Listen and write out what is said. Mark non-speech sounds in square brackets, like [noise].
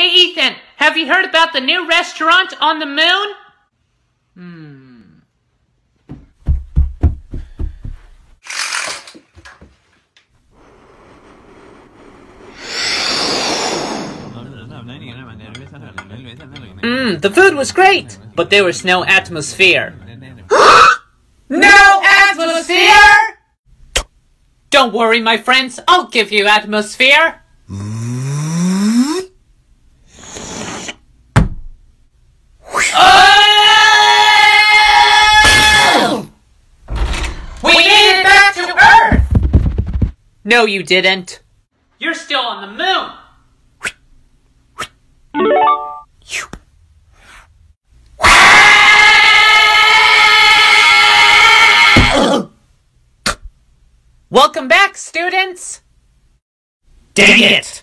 Hey, Ethan, have you heard about the new restaurant on the moon? Mmm, the food was great, but there was no atmosphere. [gasps] No atmosphere? Don't worry, my friends, I'll give you atmosphere. No, you didn't. You're still on the moon! Welcome back, students! Dang it!